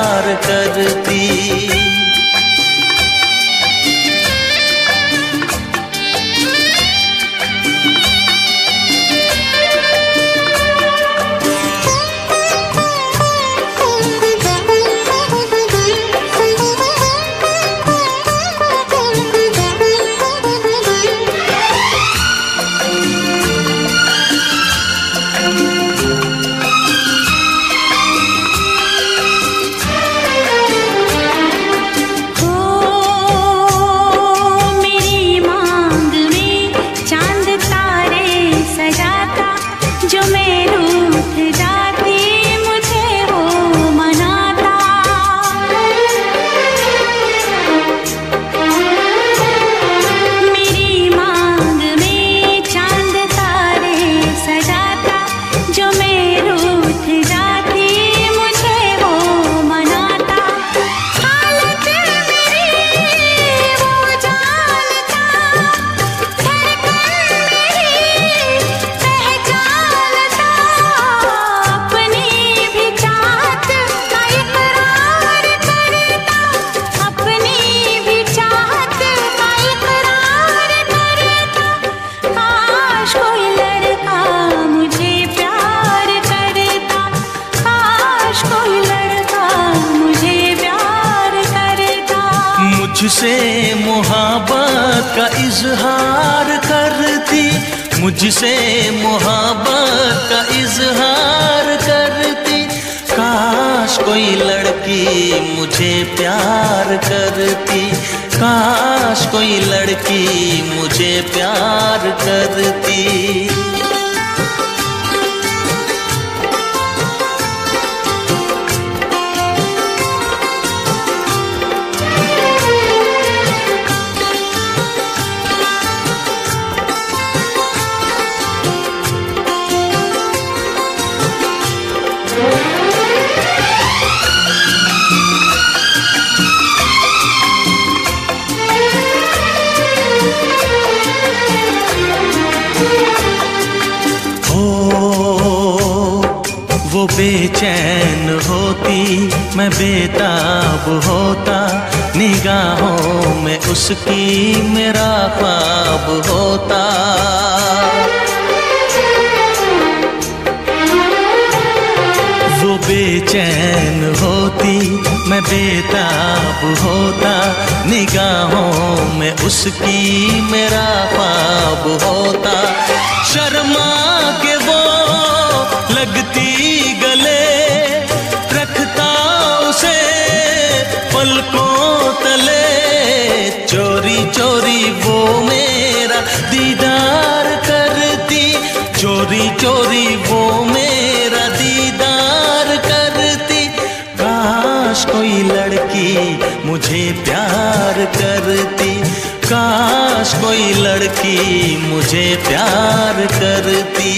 प्यार करती। मुझसे मोहब्बत का इजहार करती। काश कोई लड़की मुझे प्यार करती। काश कोई लड़की मुझे प्यार करती। बेचैन होती, मैं बेताब होता, निगाहों में उसकी मेरा ख्वाब होता। वो बेचैन होती, मैं बेताब होता, निगाहों में उसकी मेरा ख्वाब होता। शर्मा के वो लगती पलकों तले चोरी चोरी वो मेरा दीदार करती, चोरी चोरी वो मेरा दीदार करती। काश कोई लड़की मुझे प्यार करती, काश कोई लड़की मुझे प्यार करती।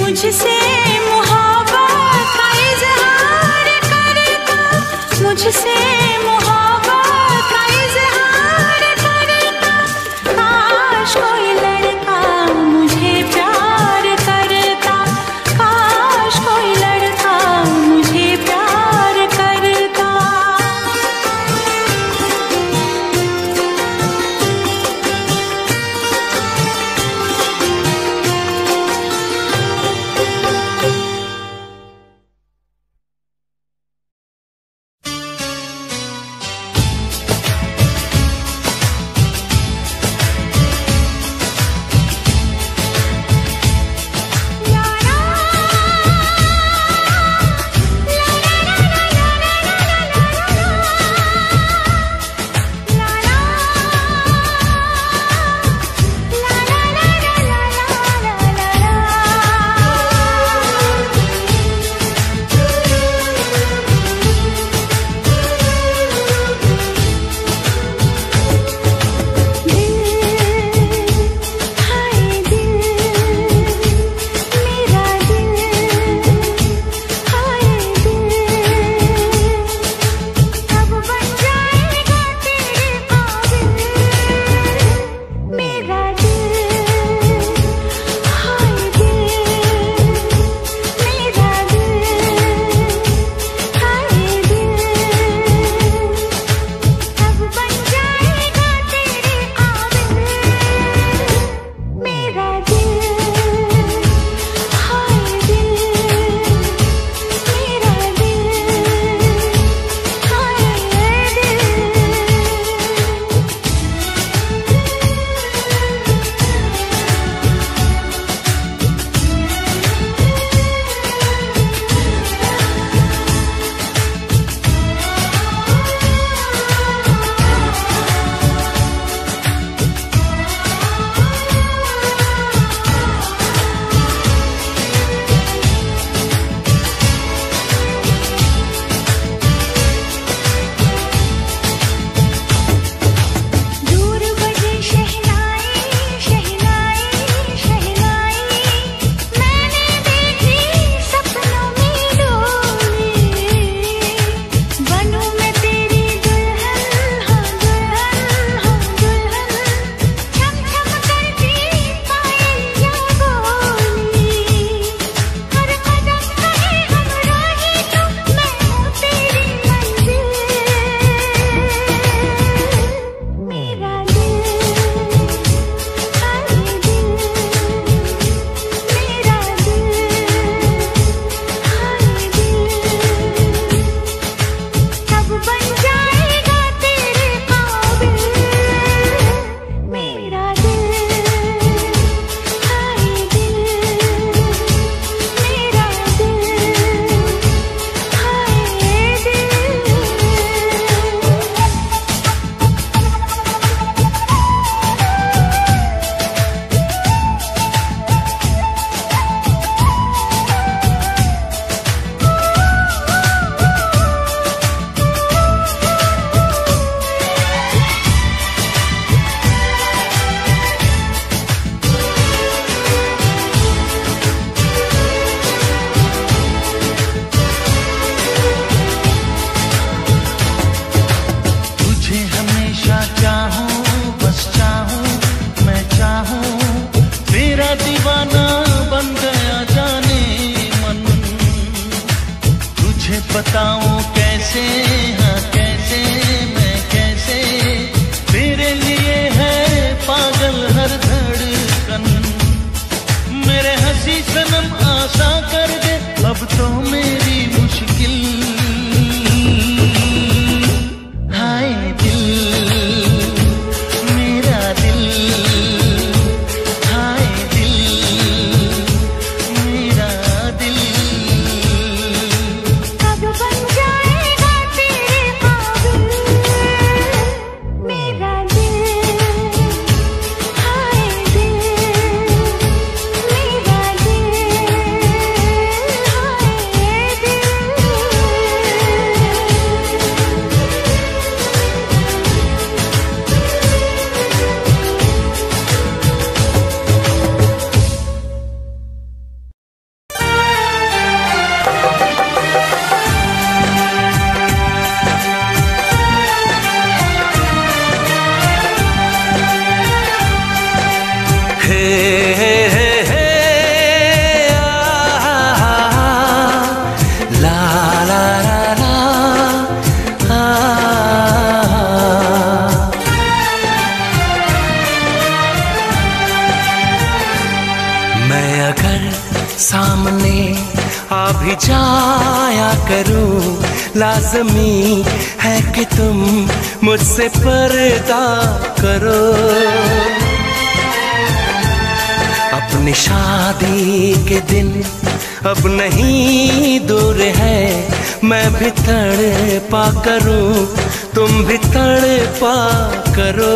मुझसे मुझसे कर सामने आ भी जाया करो। लाजमी है कि तुम मुझसे पर्दा करो। अपनी शादी के दिन अब नहीं दूर है। मैं भी तड़ पा करूँ, तुम भी तड़ पा करो।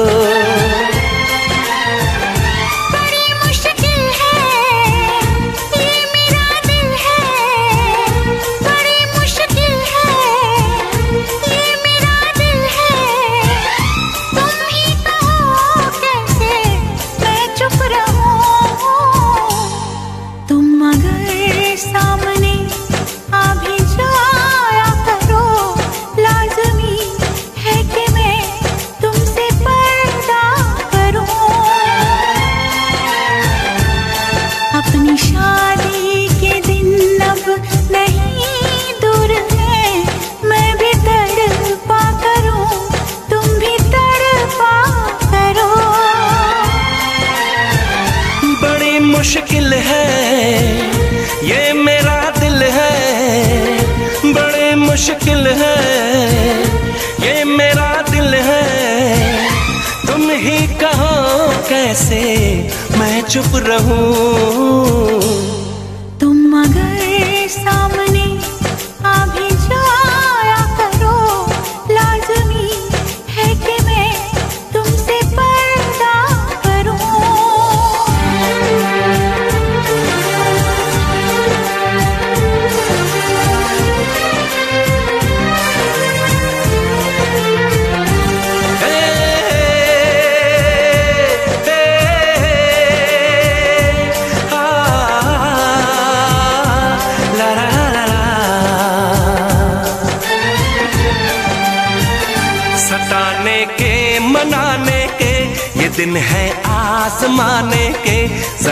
दिल है, ये मेरा दिल है, बड़े मुश्किल है, ये मेरा दिल है। तुम ही कहो कैसे मैं चुप रहूँ?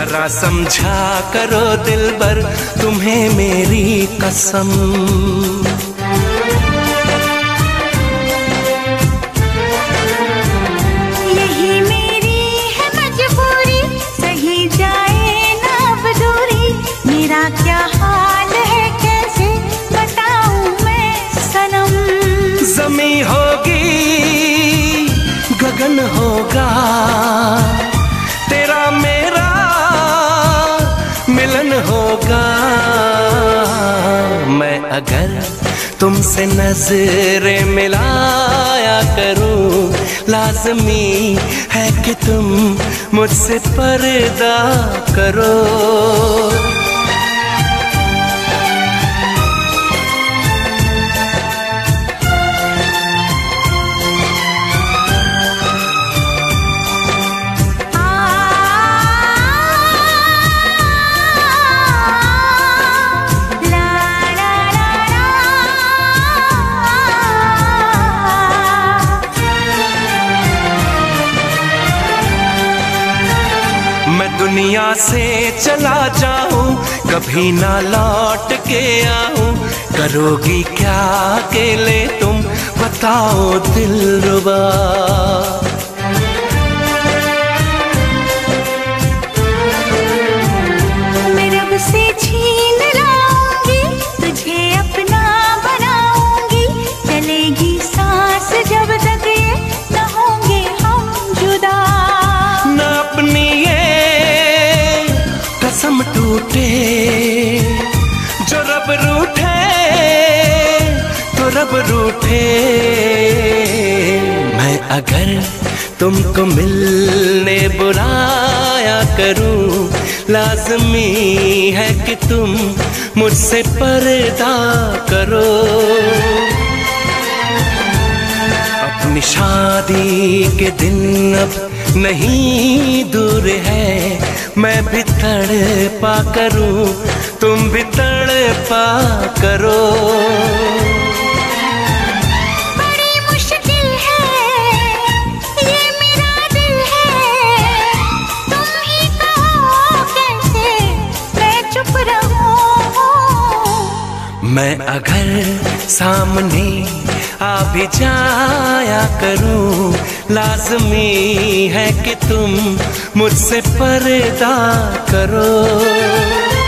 जरा समझा करो दिल भर तुम्हें मेरी कसम। अगर तुमसे नज़र मिलाया करो लाजमी है कि तुम मुझसे पर्दा करो। दुनिया से चला जाऊँ, कभी ना लौट के आऊँ। करोगी क्या अकेले तुम? बताओ दिलरुबा। टूटे जो रब रूठे तो रब रूठे। मैं अगर तुमको मिलने बुलाया करूँ, लाजमी है कि तुम मुझसे पर्दा करो। अपनी शादी के दिन अब नहीं दूर है मैं भी तड़पा करूँ तुम भी तड़पा करो। बड़ी मुश्किल है ये मेरा दिल है। तुम कहो कैसे मैं चुप मैं अगर सामने आ भी जाया करूँ। लाजमी है कि तुम मुझसे पर्दा करो।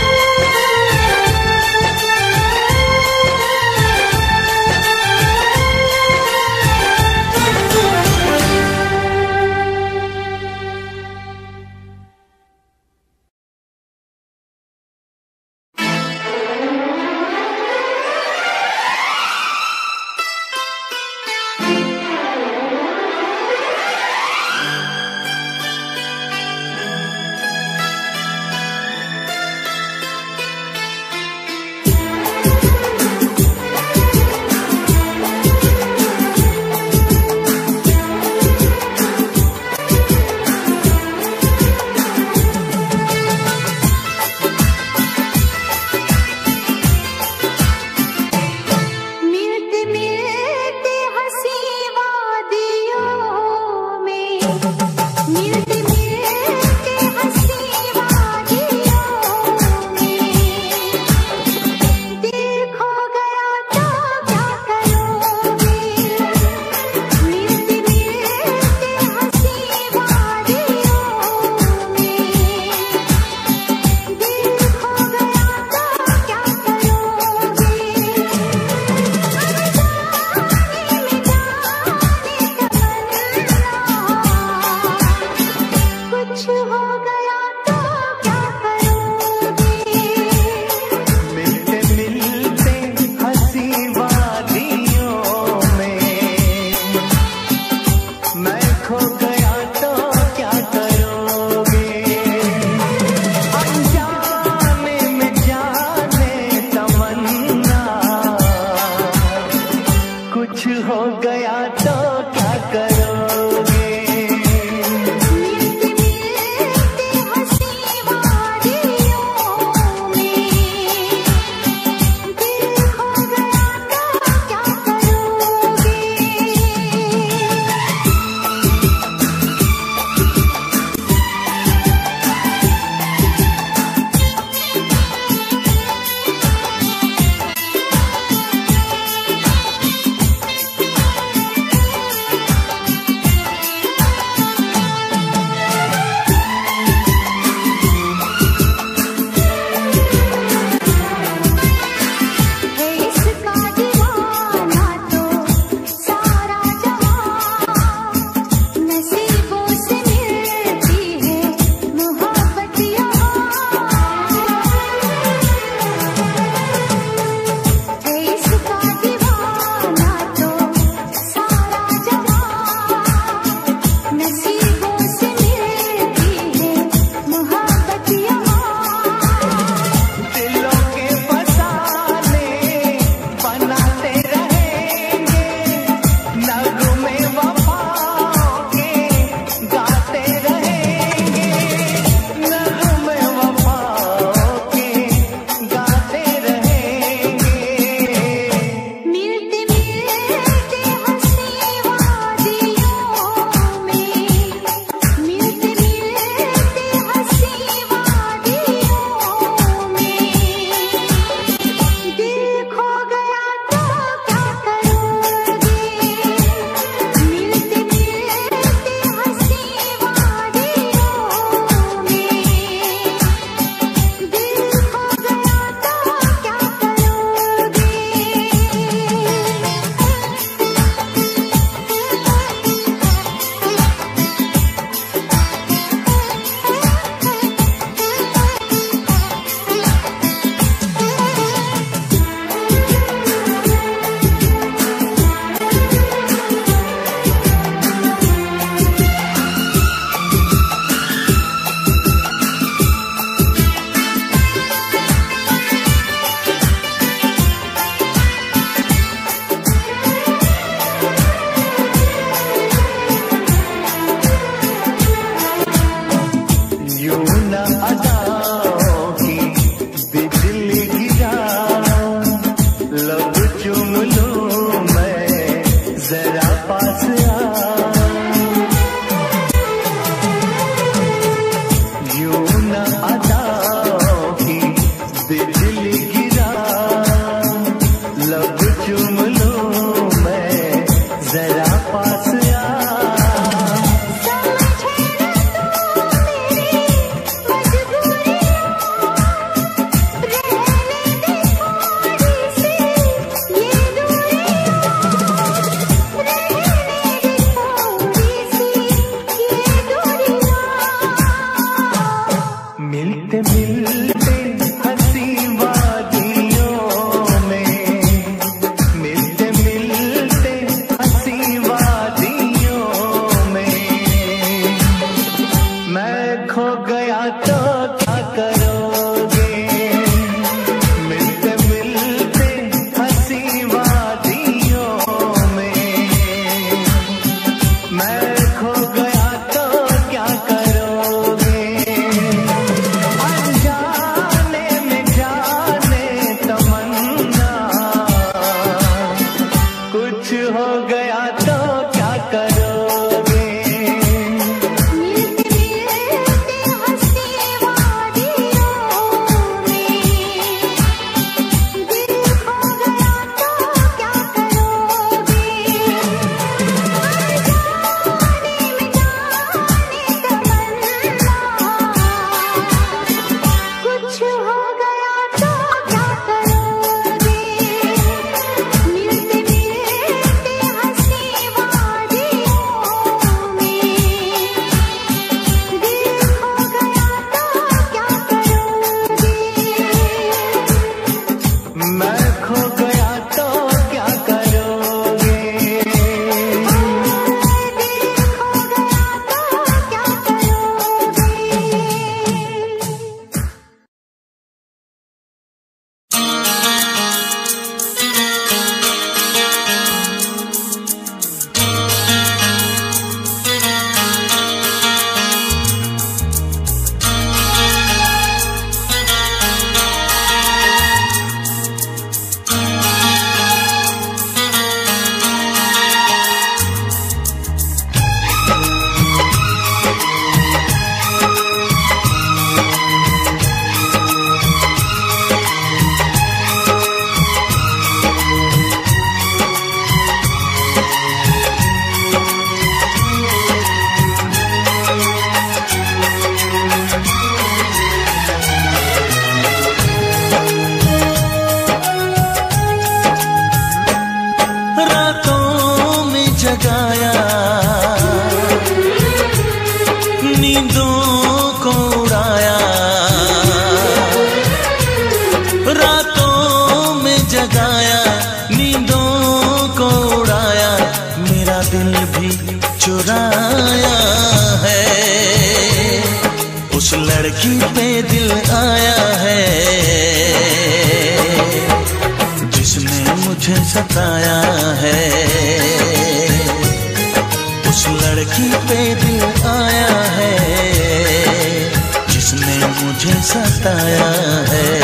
सताया है।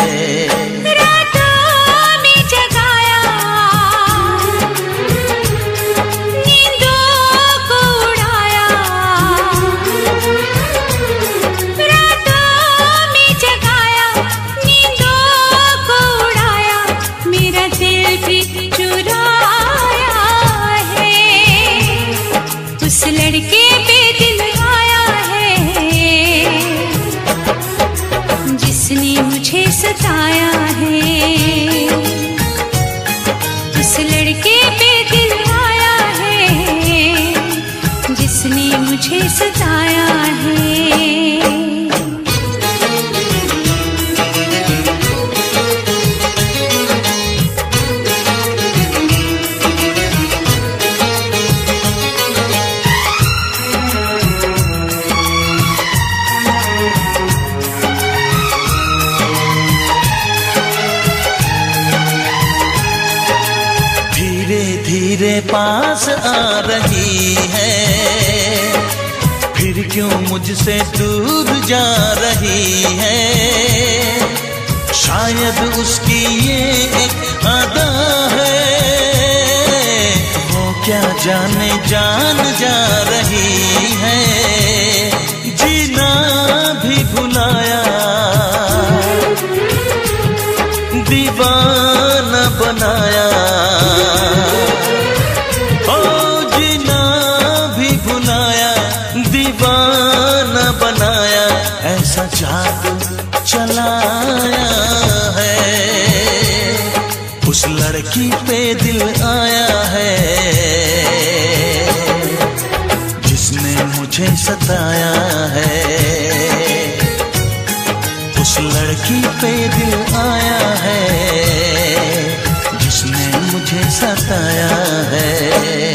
क्यों मुझसे दूर जा रही है? शायद उसकी ये एक आदा है। वो क्या जाने जान जा रही है? चलाया है। उस लड़की पे दिल आया है। जिसने मुझे सताया है। उस लड़की पे दिल आया है। जिसने मुझे सताया है।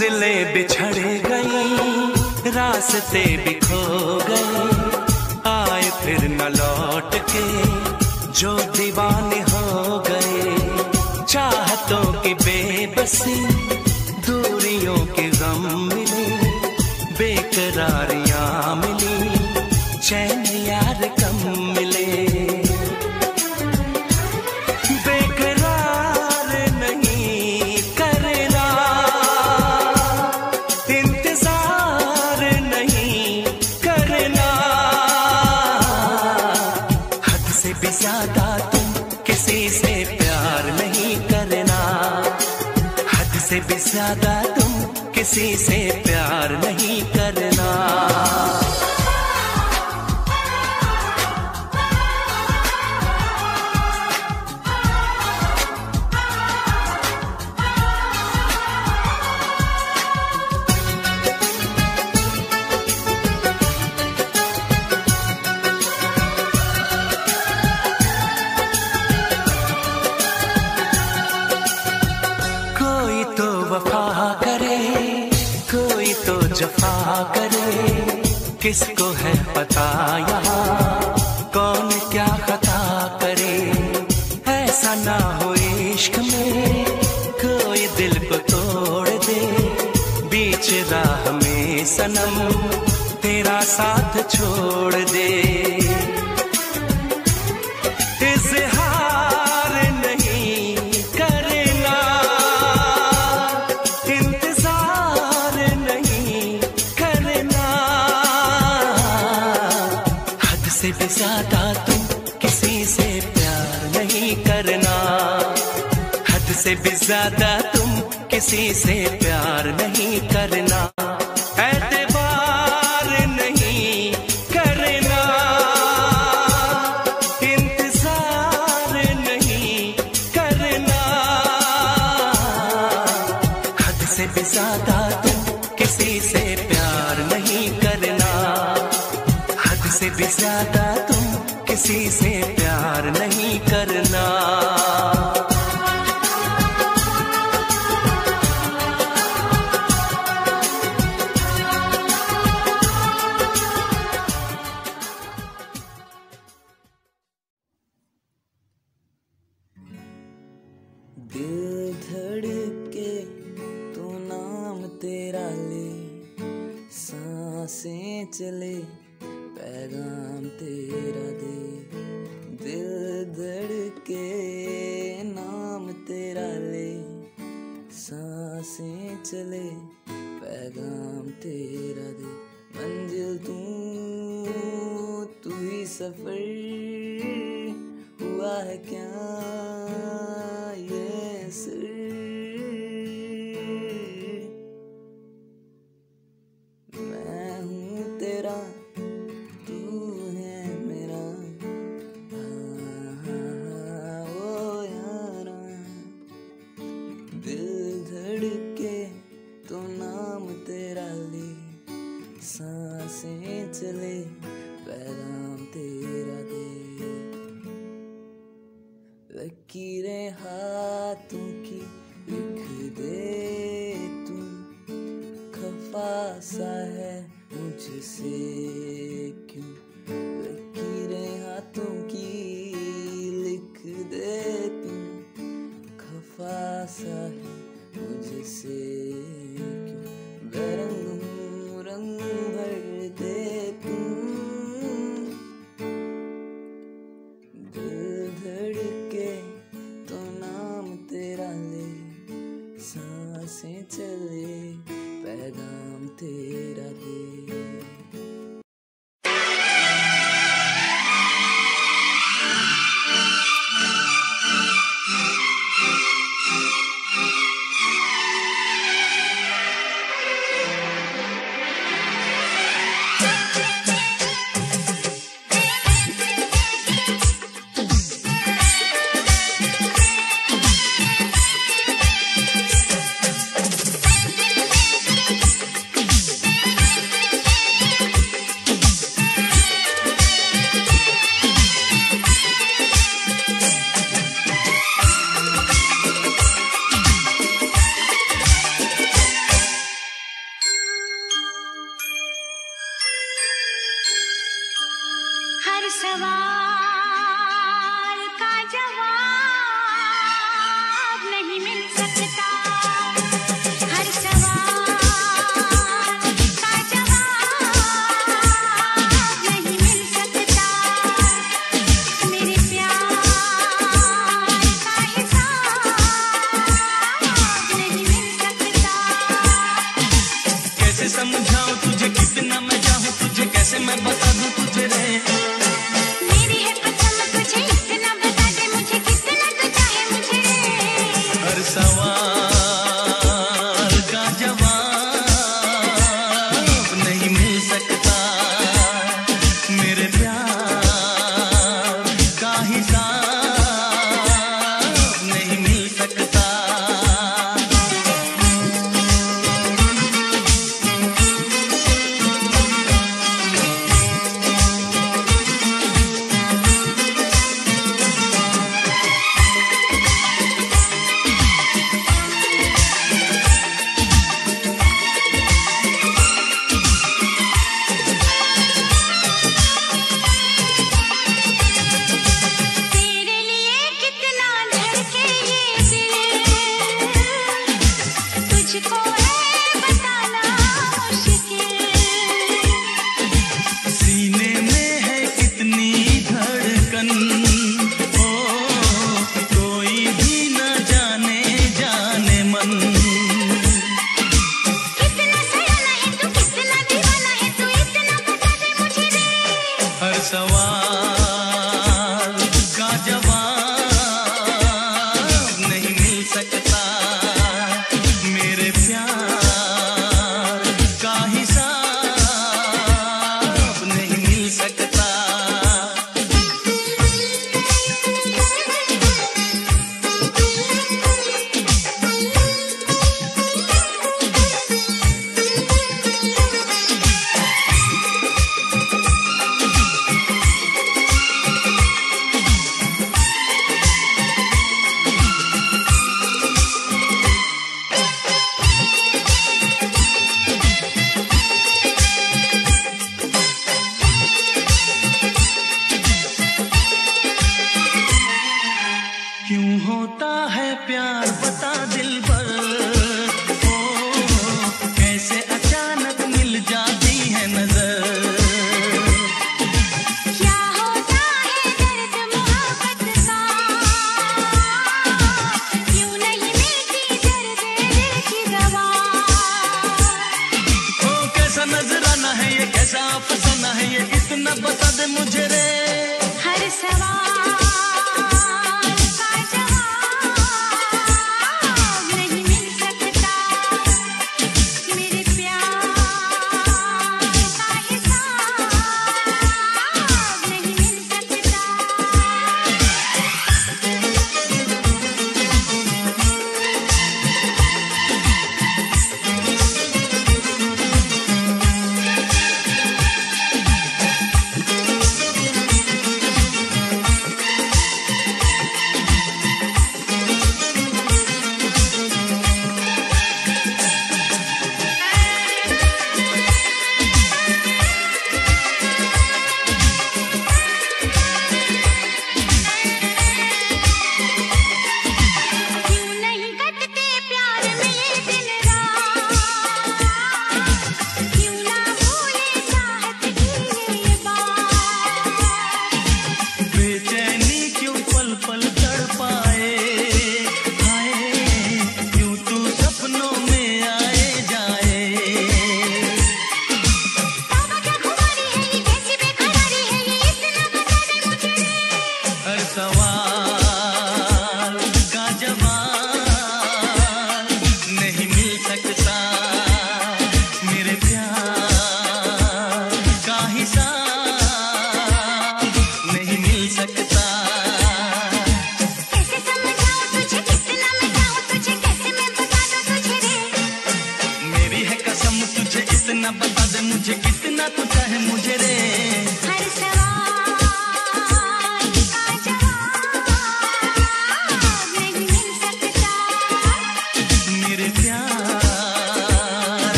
मंजिले बिछड़ गई, रास्ते बिखो गए आए फिर न लौट के, जो दीवाने हो गए। चाहतों की बेबसी, दूरियों के गम मिली, बेकरारियाँ मिली। चैन हंसी से साथ छोड़ दे। करना। इंतज़ार नहीं करना। हद से भी ज़्यादा तुम किसी से प्यार नहीं करना। हद से भी ज़्यादा तुम किसी से प्यार नहीं करना।